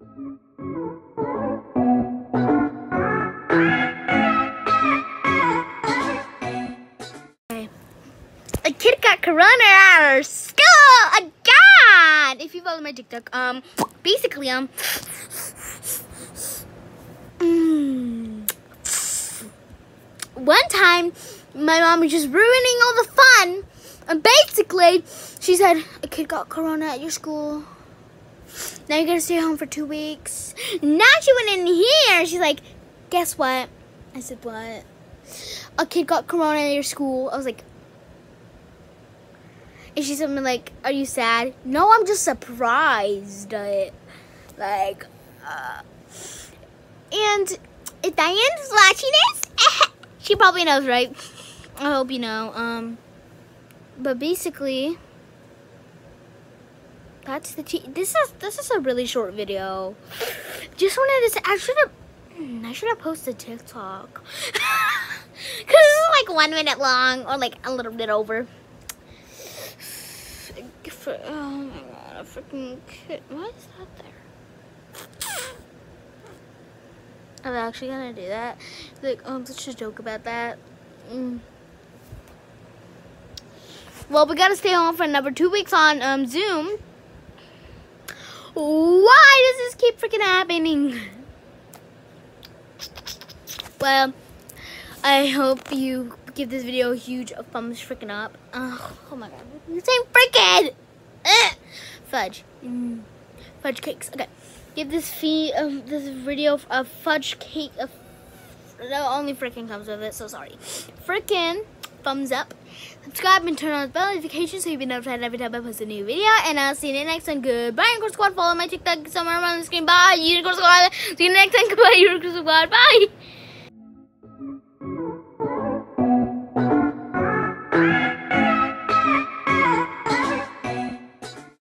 A kid got corona at school again. If you follow my TikTok, um, basically, um, mm, one time my mom was just ruining all the fun, and basically, she said a kid got corona at your school. Now you're gonna stay home for two weeks. Now she went in here. She's like, guess what? I said what? A kid got corona at your school. I was like. And she said like, "Are you sad?" No, I'm just surprised. Like, uh, and if Diane's watching this, she probably knows, right? I hope you know. Um, but basically, that's the t- this is this is a really short video. Just wanted to say, I should have. I should have posted TikTok. Cause it's like one minute long or like a little bit over oh my god, a freaking kid. Why is that there? I'm actually gonna do that. Like, um, let's just joke about that. Mm. Well, we gotta stay home for another two weeks on um Zoom. Why does this keep freaking happening? Well, I hope you give this video a huge thumbs freaking up. Oh, oh my god, this ain't freaking fudge, mm. fudge cakes. Okay, give this fee um this video a fudge cake. A no, only freaking comes with it. So sorry. Freaking thumbs up, subscribe, and turn on the bell notification so you'll be notified every time I post a new video. And I'll see you next one. Goodbye, Unicorn Squad. Follow my TikTok somewhere around the screen. Bye, Unicorn Squad. See you next time. Goodbye, Unicorn Squad. Bye.